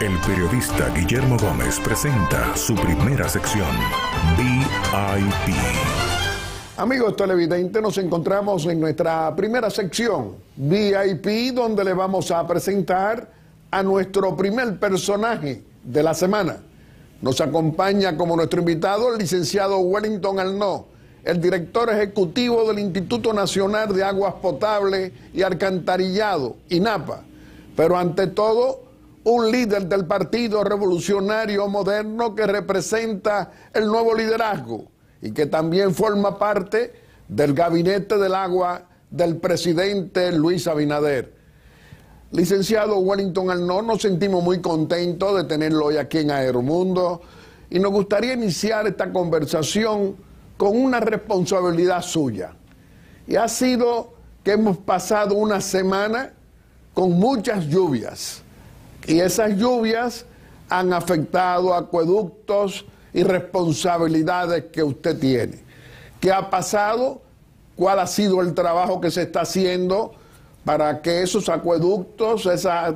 El periodista Guillermo Gómez presenta su primera sección, VIP. Amigos televidentes, nos encontramos en nuestra primera sección, VIP, donde le vamos a presentar a nuestro primer personaje de la semana. Nos acompaña como nuestro invitado el licenciado Wellington Alnó, el director ejecutivo del Instituto Nacional de Aguas Potables y Alcantarillado, INAPA. Pero ante todo, un líder del Partido Revolucionario Moderno que representa el nuevo liderazgo y que también forma parte del gabinete del agua del presidente Luis Abinader. Licenciado Wellington Arnott, nos sentimos muy contentos de tenerlo hoy aquí en Aeromundo y nos gustaría iniciar esta conversación con una responsabilidad suya. Y ha sido que hemos pasado una semana con muchas lluvias y esas lluvias han afectado acueductos y responsabilidades que usted tiene. ¿Qué ha pasado? ¿Cuál ha sido el trabajo que se está haciendo para que esos acueductos,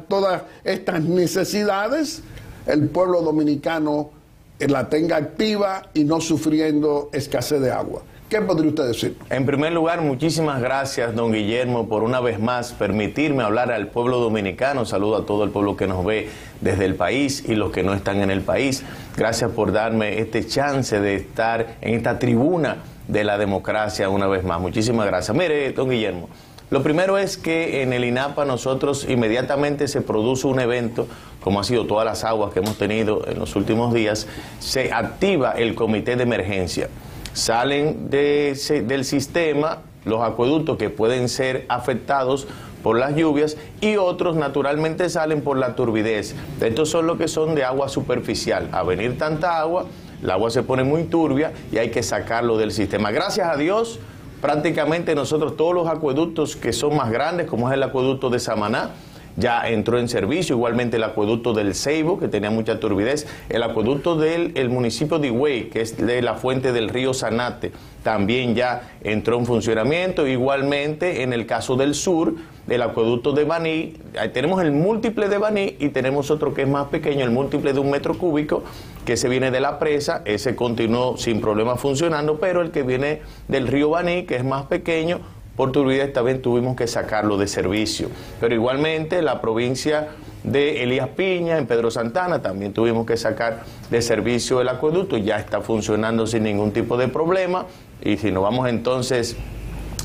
todas estas necesidades, el pueblo dominicano la tenga activa y no sufriendo escasez de agua? ¿Qué podría usted decir? En primer lugar, muchísimas gracias, don Guillermo, por una vez más permitirme hablar al pueblo dominicano. Saludo a todo el pueblo que nos ve desde el país y los que no están en el país. Gracias por darme este chance de estar en esta tribuna de la democracia una vez más. Muchísimas gracias. Mire, don Guillermo, lo primero es que en el INAPA nosotros inmediatamente se produce un evento, como ha sido todas las aguas que hemos tenido en los últimos días, se activa el comité de emergencia salen del sistema los acueductos que pueden ser afectados por las lluvias y otros naturalmente salen por la turbidez. Estos son los que son de agua superficial. A venir tanta agua, el agua se pone muy turbia y hay que sacarlo del sistema. Gracias a Dios, prácticamente nosotros todos los acueductos que son más grandes, como es el acueducto de Samaná, ya entró en servicio, igualmente el acueducto del Ceibo, que tenía mucha turbidez, el acueducto del municipio de Higüey, que es de la fuente del río Sanate, también ya entró en funcionamiento, igualmente en el caso del sur, el acueducto de Baní, tenemos el múltiple de Baní y tenemos otro que es más pequeño, el múltiple de un metro cúbico, que se viene de la presa, ese continuó sin problema funcionando, pero el que viene del río Baní, que es más pequeño, por turbidez también tuvimos que sacarlo de servicio. Pero igualmente la provincia de Elías Piña, en Pedro Santana, también tuvimos que sacar de servicio el acueducto, ya está funcionando sin ningún tipo de problema. Y si nos vamos entonces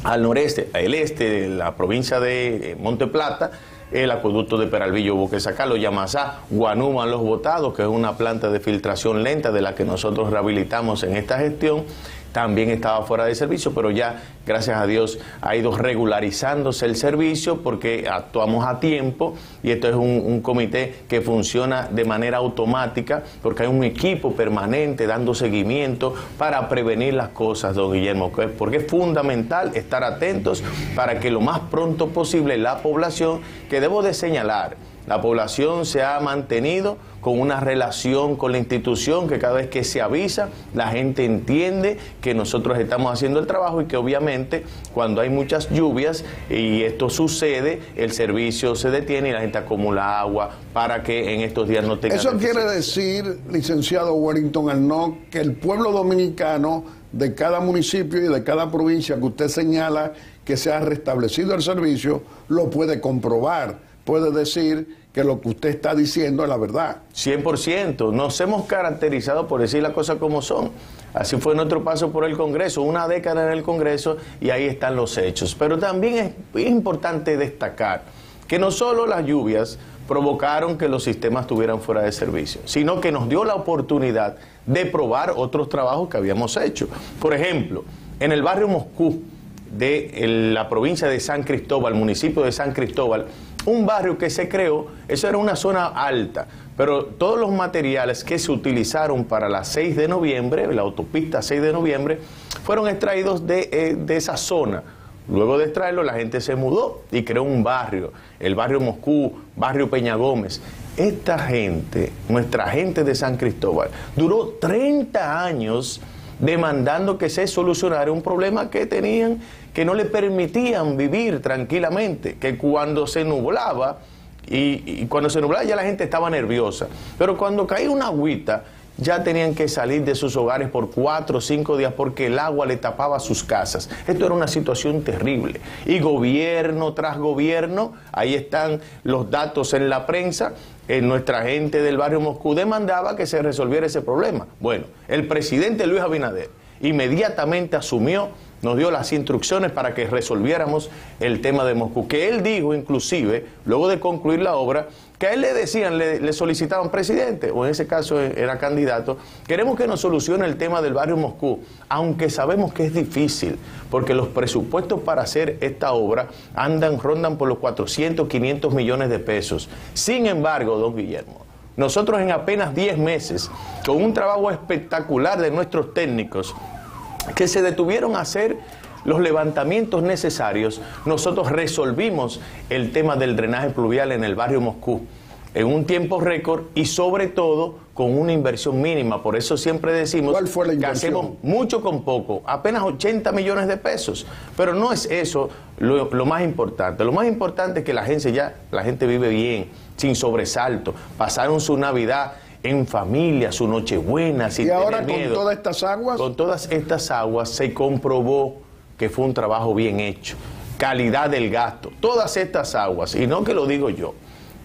al noreste, al este de la provincia de eh, Monte Plata, el acueducto de Peralvillo hubo que sacarlo, Yamasá, Guanuma, Los Botados, que es una planta de filtración lenta de la que nosotros rehabilitamos en esta gestión, también estaba fuera de servicio, pero ya, gracias a Dios, ha ido regularizándose el servicio porque actuamos a tiempo y esto es un, comité que funciona de manera automática porque hay un equipo permanente dando seguimiento para prevenir las cosas, don Guillermo, porque es fundamental estar atentos para que lo más pronto posible la población, que debo de señalar, la población se ha mantenido con una relación con la institución que cada vez que se avisa, la gente entiende que nosotros estamos haciendo el trabajo y que obviamente cuando hay muchas lluvias y esto sucede, el servicio se detiene y la gente acumula agua para que en estos días no tenga... Eso quiere decir, licenciado Wellington Arnott, que el pueblo dominicano de cada municipio y de cada provincia que usted señala que se ha restablecido el servicio, lo puede comprobar puede decir que lo que usted está diciendo es la verdad. 100%. Nos hemos caracterizado por decir las cosas como son. Así fue nuestro paso por el Congreso, una década en el Congreso y ahí están los hechos. Pero también es importante destacar que no solo las lluvias provocaron que los sistemas estuvieran fuera de servicio, sino que nos dio la oportunidad de probar otros trabajos que habíamos hecho. Por ejemplo, en el barrio Moscú de la provincia de San Cristóbal, municipio de San Cristóbal, un barrio que se creó, eso era una zona alta, pero todos los materiales que se utilizaron para la 6 de noviembre, la autopista 6 de noviembre, fueron extraídos de, eh, de esa zona. Luego de extraerlo, la gente se mudó y creó un barrio, el barrio Moscú, barrio Peña Gómez. Esta gente, nuestra gente de San Cristóbal, duró 30 años demandando que se solucionara un problema que tenían que no le permitían vivir tranquilamente, que cuando se nublaba y, cuando se nublaba ya la gente estaba nerviosa. Pero cuando caía una agüita, ya tenían que salir de sus hogares por cuatro o cinco días porque el agua le tapaba sus casas. Esto era una situación terrible. Y gobierno tras gobierno, ahí están los datos en la prensa, en nuestra gente del barrio Moscú demandaba que se resolviera ese problema. Bueno, el presidente Luis Abinader inmediatamente asumió nos dio las instrucciones para que resolviéramos el tema de Moscú. Que él dijo, inclusive, luego de concluir la obra, que a él le decían, le, solicitaban presidente, o en ese caso era candidato, queremos que nos solucione el tema del barrio Moscú, aunque sabemos que es difícil, porque los presupuestos para hacer esta obra andan, rondan por los 400, 500 millones de pesos. Sin embargo, don Guillermo, nosotros en apenas 10 meses, con un trabajo espectacular de nuestros técnicos, que se detuvieron a hacer los levantamientos necesarios, nosotros resolvimos el tema del drenaje pluvial en el barrio Moscú en un tiempo récord y sobre todo con una inversión mínima. Por eso siempre decimos que hacemos mucho con poco, apenas 80 millones de pesos. Pero no es eso lo, lo, más importante. Lo más importante es que la gente ya, la gente vive bien, sin sobresalto. Pasaron su Navidad en familia, su Nochebuena, sin ¿Y ahora con todas estas aguas? Con todas estas aguas se comprobó que fue un trabajo bien hecho. Calidad del gasto. Todas estas aguas, y no que lo digo yo.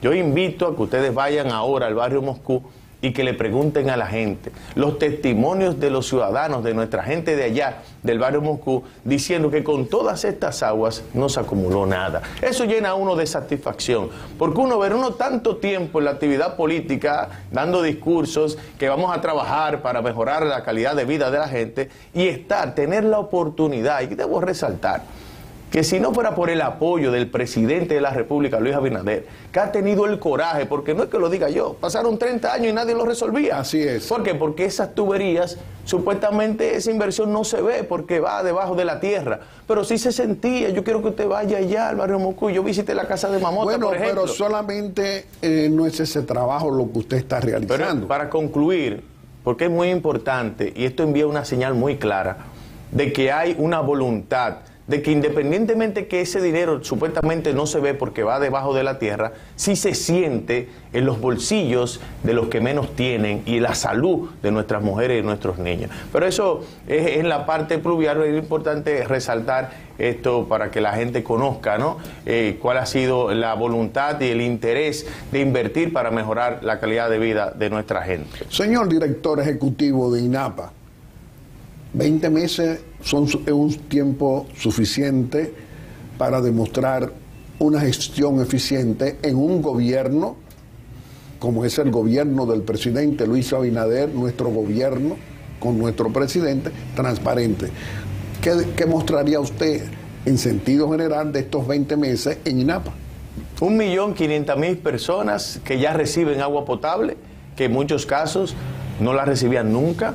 Yo invito a que ustedes vayan ahora al barrio Moscú y que le pregunten a la gente los testimonios de los ciudadanos, de nuestra gente de allá, del barrio Moscú, diciendo que con todas estas aguas no se acumuló nada. Eso llena a uno de satisfacción, porque uno ver uno tanto tiempo en la actividad política, dando discursos, que vamos a trabajar para mejorar la calidad de vida de la gente, y estar, tener la oportunidad, y debo resaltar, que si no fuera por el apoyo del presidente de la República, Luis Abinader, que ha tenido el coraje, porque no es que lo diga yo, pasaron 30 años y nadie lo resolvía. Así es. ¿Por qué? Porque esas tuberías, supuestamente esa inversión no se ve porque va debajo de la tierra, pero sí se sentía. Yo quiero que usted vaya allá al barrio Moscú, yo visité la casa de Mamota, bueno, por ejemplo. pero solamente eh, no es ese trabajo lo que usted está realizando. para concluir, porque es muy importante, y esto envía una señal muy clara, de que hay una voluntad de que independientemente que ese dinero supuestamente no se ve porque va debajo de la tierra, sí se siente en los bolsillos de los que menos tienen y la salud de nuestras mujeres y nuestros niños. Pero eso es en la parte pluvial, es importante resaltar esto para que la gente conozca ¿no? Eh, cuál ha sido la voluntad y el interés de invertir para mejorar la calidad de vida de nuestra gente. Señor director ejecutivo de INAPA, 20 meses son un tiempo suficiente para demostrar una gestión eficiente en un gobierno como es el gobierno del presidente Luis Abinader, nuestro gobierno con nuestro presidente, transparente. ¿Qué, mostraría usted en sentido general de estos 20 meses en INAPA? Un millón quinientas mil personas que ya reciben agua potable, que en muchos casos no la recibían nunca,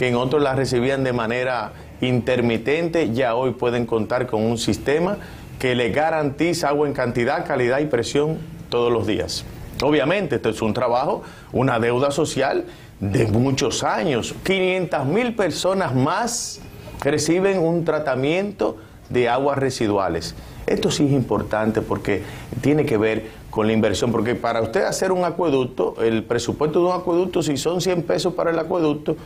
que en otros la recibían de manera intermitente, ya hoy pueden contar con un sistema que le garantiza agua en cantidad, calidad y presión todos los días. Obviamente, esto es un trabajo, una deuda social de muchos años. 500 mil personas más reciben un tratamiento de aguas residuales. Esto sí es importante porque tiene que ver con la inversión, porque para usted hacer un acueducto, el presupuesto de un acueducto, si son 100 pesos para el acueducto,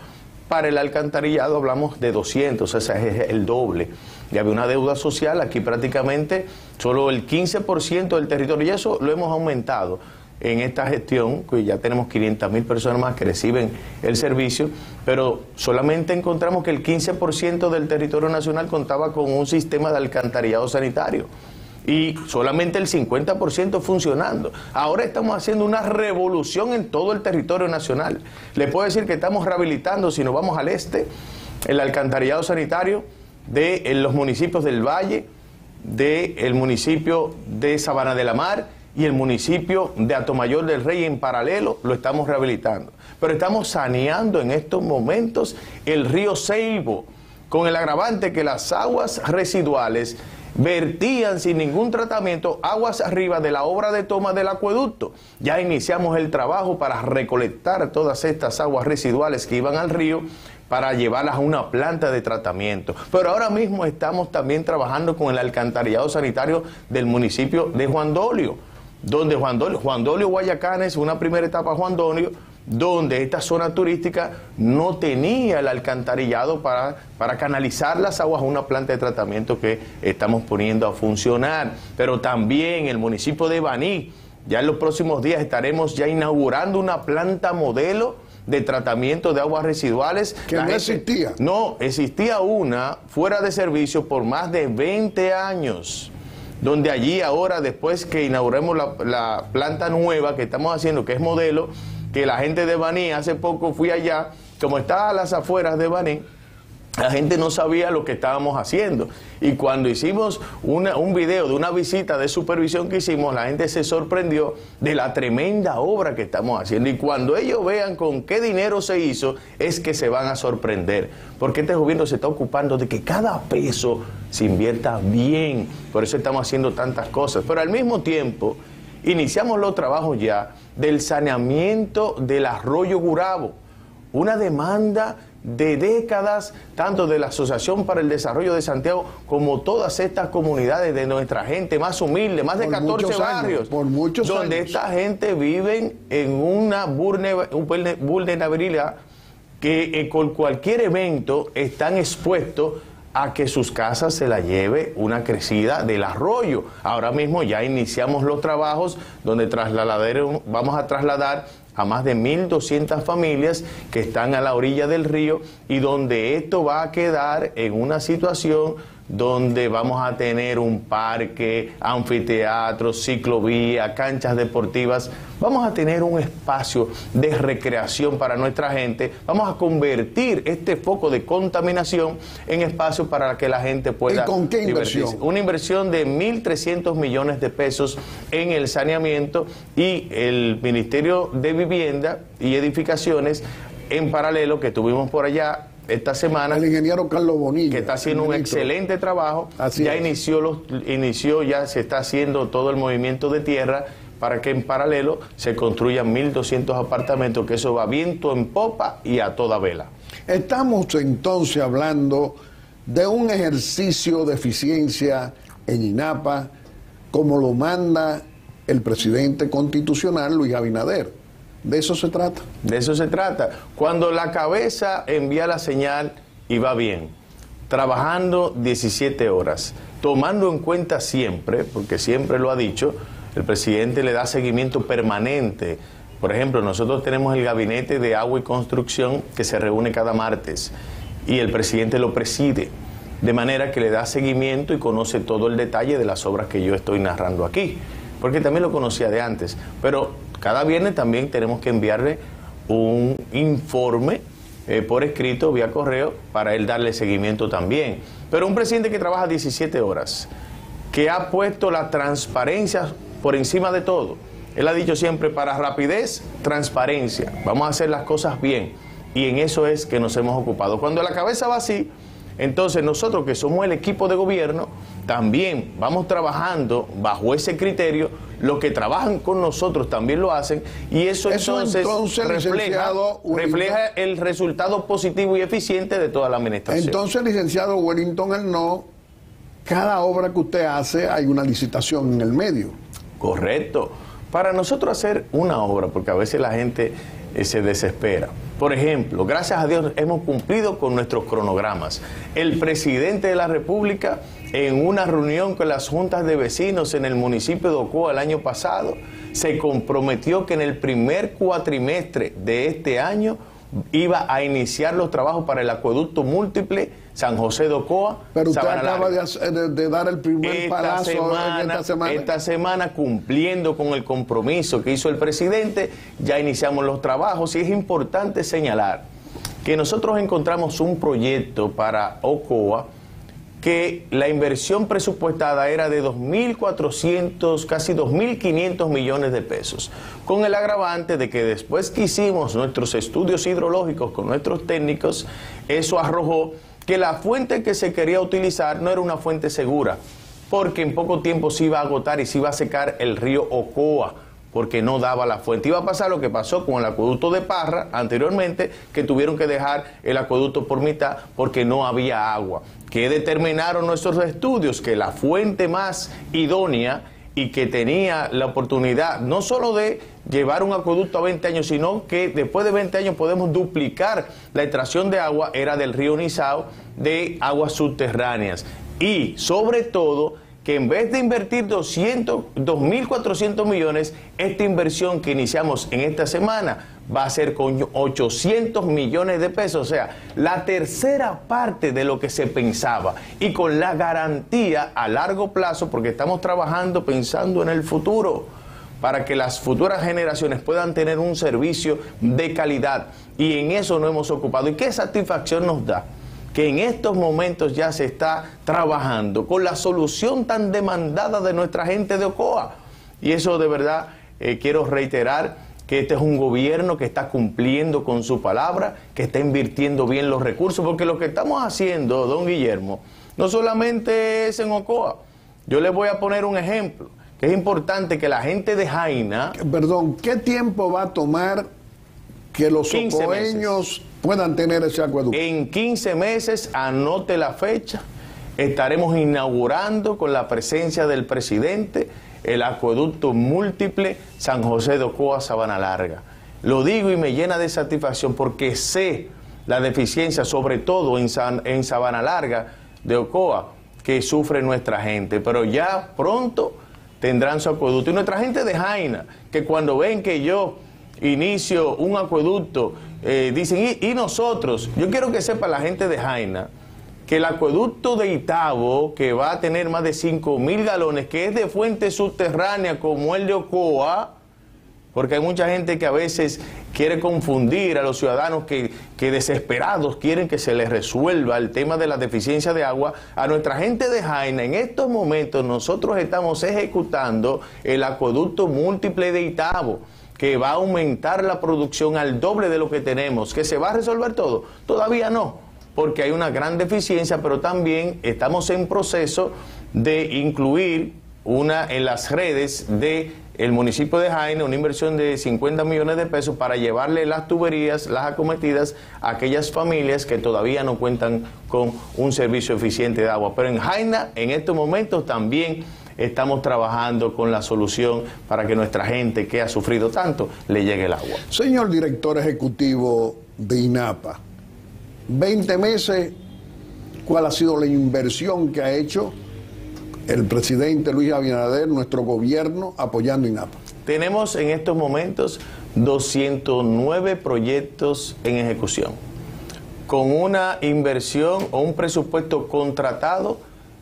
para el alcantarillado hablamos de 200, o sea, es el doble. Y había una deuda social, aquí prácticamente solo el 15% del territorio, y eso lo hemos aumentado en esta gestión, que ya tenemos 500 mil personas más que reciben el servicio, pero solamente encontramos que el 15% del territorio nacional contaba con un sistema de alcantarillado sanitario y solamente el 50% funcionando. Ahora estamos haciendo una revolución en todo el territorio nacional. Le puedo decir que estamos rehabilitando, si nos vamos al este, el alcantarillado sanitario de los municipios del Valle, del municipio de Sabana de la Mar y el municipio de Atomayor del Rey en paralelo lo estamos rehabilitando. Pero estamos saneando en estos momentos el río Ceibo, con el agravante que las aguas residuales vertían sin ningún tratamiento aguas arriba de la obra de toma del acueducto. Ya iniciamos el trabajo para recolectar todas estas aguas residuales que iban al río para llevarlas a una planta de tratamiento. Pero ahora mismo estamos también trabajando con el alcantarillado sanitario del municipio de Juan Dolio donde Juan Dolio, Juan Dolio Guayacanes, una primera etapa Juan Dolio, donde esta zona turística no tenía el alcantarillado para, para canalizar las aguas a una planta de tratamiento que estamos poniendo a funcionar. Pero también el municipio de Baní, ya en los próximos días estaremos ya inaugurando una planta modelo de tratamiento de aguas residuales. Que no existía. No, existía una fuera de servicio por más de 20 años donde allí ahora, después que inauguremos la, la, planta nueva que estamos haciendo, que es modelo, que la gente de Baní, hace poco fui allá, como estaba a las afueras de Baní, la gente no sabía lo que estábamos haciendo. Y cuando hicimos un video de una visita de supervisión que hicimos, la gente se sorprendió de la tremenda obra que estamos haciendo. Y cuando ellos vean con qué dinero se hizo, es que se van a sorprender. Porque este gobierno se está ocupando de que cada peso se invierta bien. Por eso estamos haciendo tantas cosas. Pero al mismo tiempo, iniciamos los trabajos ya del saneamiento del arroyo Gurabo. Una demanda de décadas, tanto de la Asociación para el Desarrollo de Santiago como todas estas comunidades de nuestra gente más humilde, más de Por 14 muchos años, barrios, por muchos donde años. esta gente vive en una vulne- vulne- vulnerabilidad que eh, con cualquier evento están expuestos a que sus casas se la lleve una crecida del arroyo. Ahora mismo ya iniciamos los trabajos donde vamos a trasladar a más de 1.200 familias que están a la orilla del río y donde esto va a quedar en una situación donde vamos a tener un parque, anfiteatro, ciclovía, canchas deportivas. Vamos a tener un espacio de recreación para nuestra gente. Vamos a convertir este foco de contaminación en espacio para que la gente pueda ¿Y con qué divertirse. inversión? Una inversión de 1.300 millones de pesos en el saneamiento y el Ministerio de Vivienda y Edificaciones en paralelo que tuvimos por allá esta semana El ingeniero Carlos Bonilla. que está haciendo un excelente trabajo. Así ya es. inició los inició ya se está haciendo todo el movimiento de tierra para que en paralelo se construyan 1200 apartamentos, que eso va viento en popa y a toda vela. Estamos entonces hablando de un ejercicio de eficiencia en INAPA, como lo manda el presidente constitucional Luis Abinader. De eso se trata. De eso se trata. Cuando la cabeza envía la señal y va bien, trabajando 17 horas, tomando en cuenta siempre, porque siempre lo ha dicho, el presidente le da seguimiento permanente. Por ejemplo, nosotros tenemos el gabinete de agua y construcción que se reúne cada martes y el presidente lo preside, de manera que le da seguimiento y conoce todo el detalle de las obras que yo estoy narrando aquí, porque también lo conocía de antes. Pero cada viernes también tenemos que enviarle un informe eh, por escrito, vía correo, para él darle seguimiento también. Pero un presidente que trabaja 17 horas, que ha puesto la transparencia por encima de todo. Él ha dicho siempre, para rapidez, transparencia. Vamos a hacer las cosas bien. Y en eso es que nos hemos ocupado. Cuando la cabeza va así, entonces nosotros que somos el equipo de gobierno, también vamos trabajando bajo ese criterio. Los que trabajan con nosotros también lo hacen. Y eso, Eso entonces, entonces, refleja, el resultado positivo y eficiente de toda la administración. Entonces, licenciado Wellington no cada obra que usted hace hay una licitación en el medio. Correcto. Para nosotros hacer una obra, porque a veces la gente eh, se desespera. Por ejemplo, gracias a Dios hemos cumplido con nuestros cronogramas. El presidente de la República, en una reunión con las juntas de vecinos en el municipio de Ocoa el año pasado, se comprometió que en el primer cuatrimestre de este año iba a iniciar los trabajos para el acueducto múltiple San José de Ocoa. Pero usted Sabana acaba de, dar el primer Esta palazo semana, en esta semana. esta semana, cumpliendo con el compromiso que hizo el presidente, ya iniciamos los trabajos y es importante señalar que nosotros encontramos un proyecto para Ocoa que la inversión presupuestada era de 2.400, casi 2.500 millones de pesos, con el agravante de que después que hicimos nuestros estudios hidrológicos con nuestros técnicos, eso arrojó que la fuente que se quería utilizar no era una fuente segura, porque en poco tiempo se iba a agotar y se iba a secar el río Ocoa porque no daba la fuente. Iba a pasar lo que pasó con el acueducto de Parra anteriormente, que tuvieron que dejar el acueducto por mitad porque no había agua. Que determinaron nuestros estudios que la fuente más idónea y que tenía la oportunidad no solo de llevar un acueducto a 20 años, sino que después de 20 años podemos duplicar la extracción de agua, era del río Nizao, de aguas subterráneas. Y sobre todo, que en vez de invertir 200, 2.400 millones, esta inversión que iniciamos en esta semana va a ser con 800 millones de pesos, o sea, la tercera parte de lo que se pensaba y con la garantía a largo plazo, porque estamos trabajando pensando en el futuro para que las futuras generaciones puedan tener un servicio de calidad y en eso no hemos ocupado. ¿Y qué satisfacción nos da? que en estos momentos ya se está trabajando con la solución tan demandada de nuestra gente de Ocoa. Y eso de verdad eh, quiero reiterar que este es un gobierno que está cumpliendo con su palabra, que está invirtiendo bien los recursos, porque lo que estamos haciendo, don Guillermo, no solamente es en Ocoa. Yo les voy a poner un ejemplo, que es importante que la gente de Jaina... Perdón, ¿qué tiempo va a tomar que los ocoeños puedan tener ese acueducto? En 15 meses, anote la fecha, estaremos inaugurando con la presencia del presidente el acueducto múltiple San José de Ocoa Sabana Larga. Lo digo y me llena de satisfacción porque sé la deficiencia, sobre todo en, en Sabana Larga de Ocoa, que sufre nuestra gente. Pero ya pronto tendrán su acueducto. Y nuestra gente de Jaina, que cuando ven que yo inicio un acueducto, eh, dicen, ¿y, nosotros? Yo quiero que sepa la gente de Jaina que el acueducto de Itabo, que va a tener más de 5 mil galones, que es de fuente subterránea como el de Ocoa, porque hay mucha gente que a veces quiere confundir a los ciudadanos que, que, desesperados quieren que se les resuelva el tema de la deficiencia de agua. A nuestra gente de Jaina, en estos momentos nosotros estamos ejecutando el acueducto múltiple de Itabo que va a aumentar la producción al doble de lo que tenemos, que se va a resolver todo. Todavía no, porque hay una gran deficiencia, pero también estamos en proceso de incluir una en las redes de el municipio de Jaina, una inversión de 50 millones de pesos para llevarle las tuberías, las acometidas a aquellas familias que todavía no cuentan con un servicio eficiente de agua. Pero en Jaina, en estos momentos también estamos trabajando con la solución para que nuestra gente que ha sufrido tanto le llegue el agua. Señor director ejecutivo de INAPA, 20 meses, ¿cuál ha sido la inversión que ha hecho el presidente Luis Abinader, nuestro gobierno, apoyando INAPA? Tenemos en estos momentos 209 proyectos en ejecución, con una inversión o un presupuesto contratado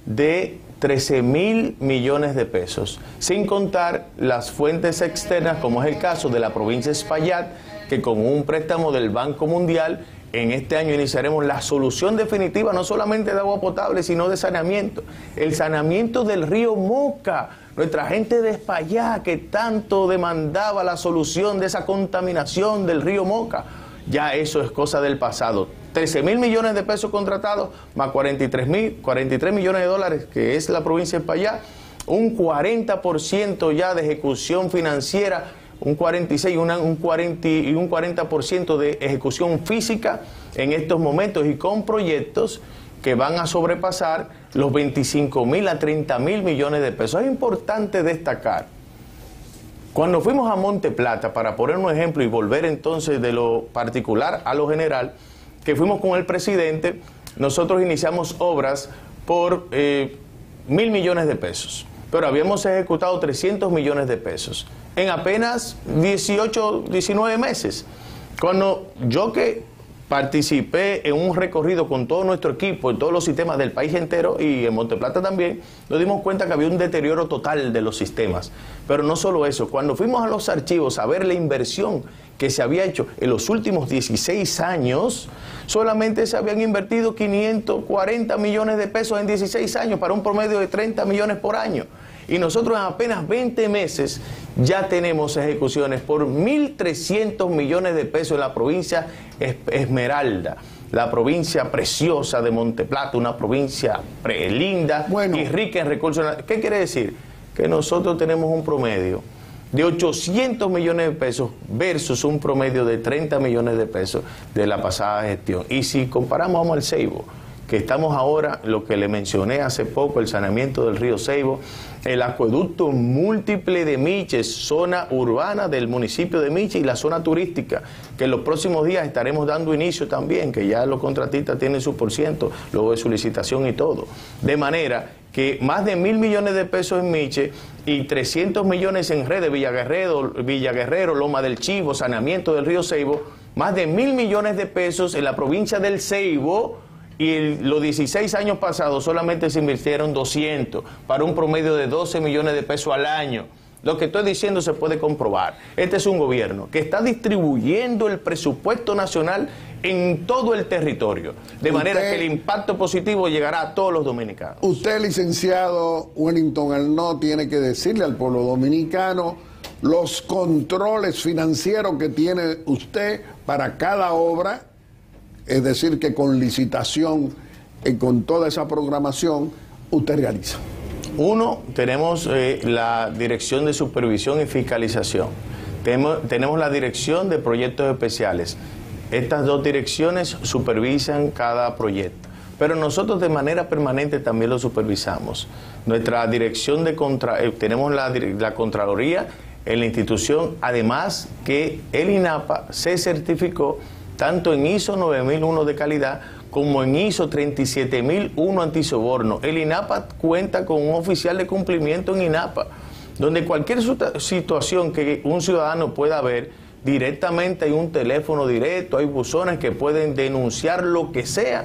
de 13 mil millones de pesos, sin contar las fuentes externas, como es el caso de la provincia de Espaillat, que con un préstamo del Banco Mundial, en este año iniciaremos la solución definitiva, no solamente de agua potable, sino de saneamiento. El saneamiento del río Moca, nuestra gente de Espaillat, que tanto demandaba la solución de esa contaminación del río Moca, ya eso es cosa del pasado. 13 mil millones de pesos contratados, más 43, mil, 43 millones de dólares, que es la provincia de Payá, un 40% ya de ejecución financiera, un 46 un 40, y un 40% de ejecución física en estos momentos y con proyectos que van a sobrepasar los 25 mil a 30 mil millones de pesos. Es importante destacar, cuando fuimos a Monte Plata, para poner un ejemplo y volver entonces de lo particular a lo general, que fuimos con el presidente, nosotros iniciamos obras por eh, mil millones de pesos, pero habíamos ejecutado 300 millones de pesos en apenas 18, 19 meses. Cuando yo que participé en un recorrido con todo nuestro equipo en todos los sistemas del país entero y en Monteplata también, nos dimos cuenta que había un deterioro total de los sistemas. Pero no solo eso, cuando fuimos a los archivos a ver la inversión que se había hecho en los últimos 16 años, solamente se habían invertido 540 millones de pesos en 16 años para un promedio de 30 millones por año. Y nosotros en apenas 20 meses ya tenemos ejecuciones por 1.300 millones de pesos en la provincia Esmeralda, la provincia preciosa de Monteplata, una provincia linda y rica en recursos. ¿Qué quiere decir? Que nosotros tenemos un promedio de 800 millones de pesos versus un promedio de 30 millones de pesos de la pasada gestión. Y si comparamos, vamos al Ceibo que estamos ahora, lo que le mencioné hace poco, el saneamiento del río Ceibo, el acueducto múltiple de Miches, zona urbana del municipio de Miches y la zona turística, que en los próximos días estaremos dando inicio también, que ya los contratistas tienen su por ciento, luego de su licitación y todo. De manera que más de mil millones de pesos en Miche y 300 millones en redes Villaguerrero, Villaguerrero, Loma del Chivo, saneamiento del río Ceibo, más de mil millones de pesos en la provincia del Ceibo y los 16 años pasados solamente se invirtieron 200 para un promedio de 12 millones de pesos al año. Lo que estoy diciendo se puede comprobar. Este es un gobierno que está distribuyendo el presupuesto nacional en todo el territorio, de manera que el impacto positivo llegará a todos los dominicanos. Usted, licenciado Wellington no tiene que decirle al pueblo dominicano los controles financieros que tiene usted para cada obra, es decir, que con licitación y con toda esa programación usted realiza. Uno, tenemos eh, la Dirección de Supervisión y Fiscalización. Tenemos, tenemos la Dirección de Proyectos Especiales. Estas dos direcciones supervisan cada proyecto pero nosotros de manera permanente también lo supervisamos. Nuestra dirección de contra, eh, tenemos la, Contraloría en la institución, además que el INAPA se certificó tanto en ISO 9001 de calidad como en ISO 37001 antisoborno. El INAPA cuenta con un oficial de cumplimiento en INAPA, donde cualquier situación que un ciudadano pueda ver, directamente hay un teléfono directo, hay buzones que pueden denunciar lo que sea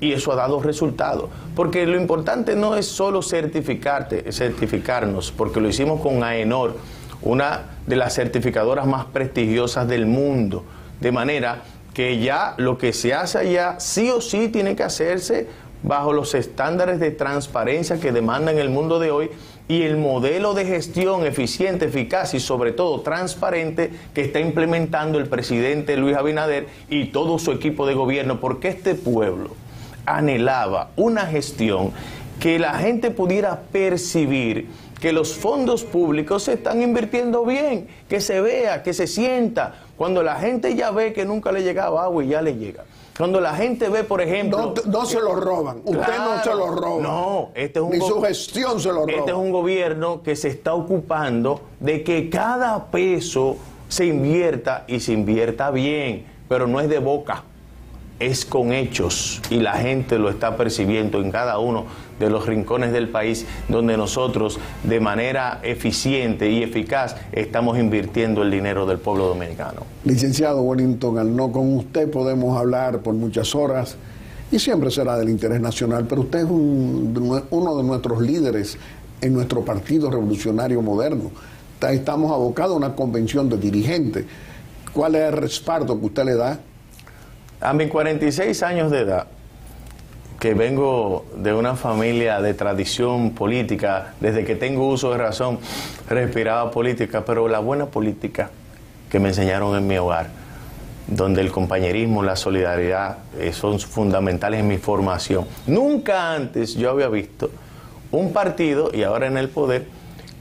y eso ha dado resultados. Porque lo importante no es solo certificarte, certificarnos, porque lo hicimos con AENOR, una de las certificadoras más prestigiosas del mundo. De manera que ya lo que se hace allá sí o sí tiene que hacerse bajo los estándares de transparencia que demandan el mundo de hoy y el modelo de gestión eficiente, eficaz y sobre todo transparente que está implementando el presidente Luis Abinader y todo su equipo de gobierno, porque este pueblo anhelaba una gestión que la gente pudiera percibir que los fondos públicos se están invirtiendo bien, que se vea, que se sienta. Cuando la gente ya ve que nunca le llegaba agua y ya le llega. Cuando la gente ve, por ejemplo... No, se lo roban, usted no se lo roba. No, este es un... Ni su gestión se lo roba. Este es un gobierno que se está ocupando de que cada peso se invierta y se invierta bien, pero no es de boca es con hechos y la gente lo está percibiendo en cada uno de los rincones del país donde nosotros de manera eficiente y eficaz estamos invirtiendo el dinero del pueblo dominicano. Licenciado Wellington, al no con usted podemos hablar por muchas horas y siempre será del interés nacional, pero usted es uno de nuestros líderes en nuestro Partido Revolucionario Moderno. Estamos abocados a una convención de dirigentes. ¿Cuál es el respaldo que usted le da a mis 46 años de edad, que vengo de una familia de tradición política, desde que tengo uso de razón, respiraba política, pero la buena política que me enseñaron en mi hogar, donde el compañerismo, la solidaridad eh, son fundamentales en mi formación. Nunca antes yo había visto un partido, y ahora en el poder,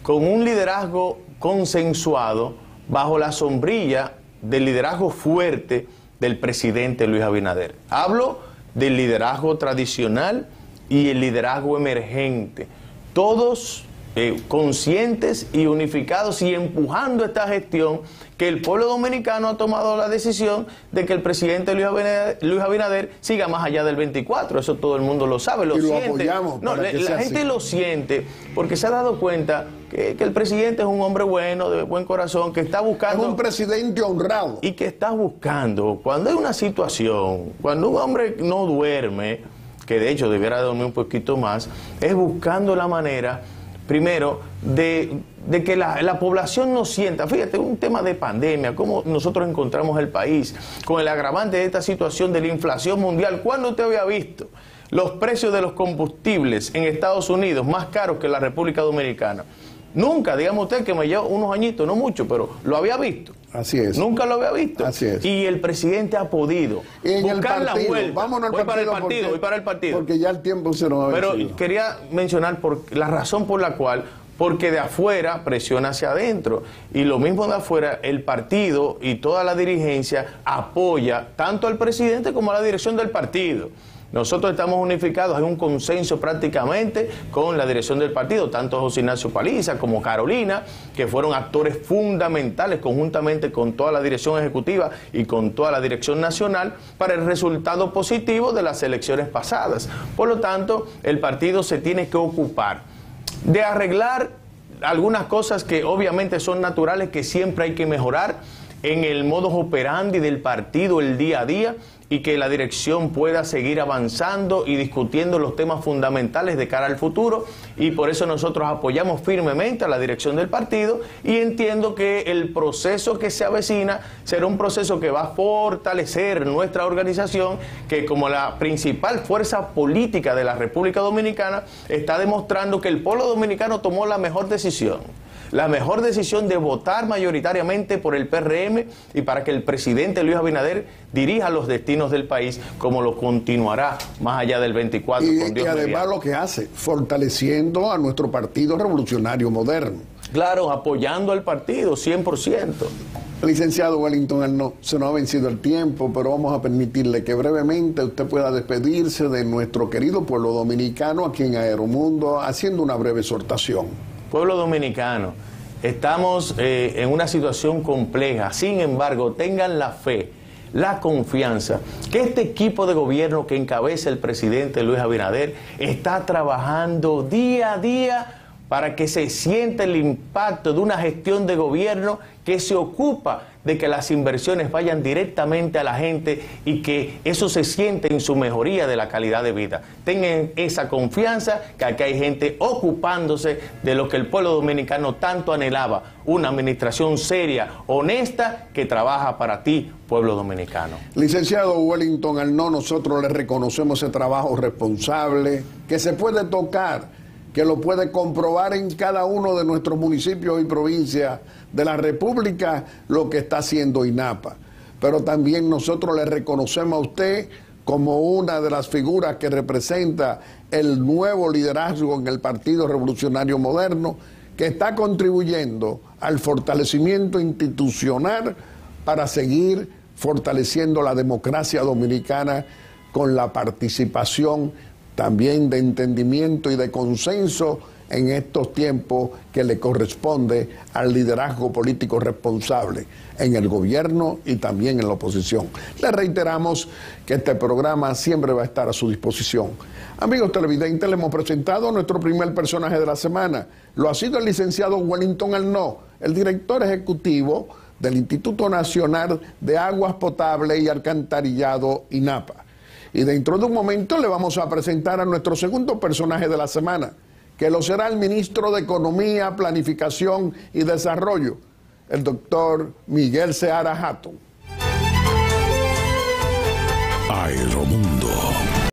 con un liderazgo consensuado bajo la sombrilla del liderazgo fuerte del presidente Luis Abinader. Hablo del liderazgo tradicional y el liderazgo emergente. Todos eh, conscientes y unificados y empujando esta gestión que el pueblo dominicano ha tomado la decisión de que el presidente Luis Abinader, siga más allá del 24. Eso todo el mundo lo sabe, lo, siente. No, la, gente lo siente porque se ha dado cuenta que, el presidente es un hombre bueno, de buen corazón, que está buscando... Es un presidente honrado. Y que está buscando, cuando hay una situación, cuando un hombre no duerme, que de hecho debiera dormir un poquito más, es buscando la manera primero, de, que la, población no sienta, fíjate, un tema de pandemia, cómo nosotros encontramos el país con el agravante de esta situación de la inflación mundial. ¿Cuándo usted había visto los precios de los combustibles en Estados Unidos más caros que en la República Dominicana? Nunca, digamos usted que me lleva unos añitos, no mucho, pero lo había visto. Así es. Nunca lo había visto. Así es. Y el presidente ha podido buscar la vuelta. Vámonos voy para el partido, voy para el partido. Porque ya el tiempo se nos ha Pero quería mencionar por, la razón por la cual porque de afuera presiona hacia adentro. Y lo mismo de afuera, el partido y toda la dirigencia apoya tanto al presidente como a la dirección del partido. Nosotros estamos unificados, hay un consenso prácticamente con la dirección del partido, tanto José Ignacio Paliza como Carolina, que fueron actores fundamentales conjuntamente con toda la dirección ejecutiva y con toda la dirección nacional para el resultado positivo de las elecciones pasadas. Por lo tanto, el partido se tiene que ocupar de arreglar algunas cosas que obviamente son naturales, que siempre hay que mejorar en el modus operandi del partido el día a día y que la dirección pueda seguir avanzando y discutiendo los temas fundamentales de cara al futuro. Y por eso nosotros apoyamos firmemente a la dirección del partido y entiendo que el proceso que se avecina será un proceso que va a fortalecer nuestra organización que como la principal fuerza política de la República Dominicana está demostrando que el pueblo dominicano tomó la mejor decisión la mejor decisión de votar mayoritariamente por el PRM y para que el presidente Luis Abinader dirija los destinos del país como lo continuará más allá del 24. Y, y además lo que hace, fortaleciendo a nuestro Partido Revolucionario Moderno. Claro, apoyando al partido, 100%. Licenciado Wellington, no, se nos ha vencido el tiempo, pero vamos a permitirle que brevemente usted pueda despedirse de nuestro querido pueblo dominicano aquí en Aeromundo, haciendo una breve exhortación. Pueblo dominicano, estamos eh, en una situación compleja, sin embargo, tengan la fe, la confianza que este equipo de gobierno que encabeza el presidente Luis Abinader está trabajando día a día para que se sienta el impacto de una gestión de gobierno que se ocupa de que las inversiones vayan directamente a la gente y que eso se siente en su mejoría de la calidad de vida. Tengan esa confianza que aquí hay gente ocupándose de lo que el pueblo dominicano tanto anhelaba, una administración seria, honesta, que trabaja para ti, pueblo dominicano. Licenciado Wellington no nosotros le reconocemos ese trabajo responsable, que se puede tocar que lo puede comprobar en cada uno de nuestros municipios y provincias de la República lo que está haciendo INAPA. Pero también nosotros le reconocemos a usted como una de las figuras que representa el nuevo liderazgo en el Partido Revolucionario Moderno, que está contribuyendo al fortalecimiento institucional para seguir fortaleciendo la democracia dominicana con la participación también de entendimiento y de consenso en estos tiempos que le corresponde al liderazgo político responsable en el gobierno y también en la oposición. Le reiteramos que este programa siempre va a estar a su disposición. Amigos televidentes, le hemos presentado nuestro primer personaje de la semana. Lo ha sido el licenciado Wellington Alnó, el director ejecutivo del Instituto Nacional de Aguas Potables y Alcantarillado INAPA. Y dentro de un momento le vamos a presentar a nuestro segundo personaje de la semana, que lo será el ministro de Economía, Planificación y Desarrollo, el doctor Miguel Seara Hatton. Aeromundo.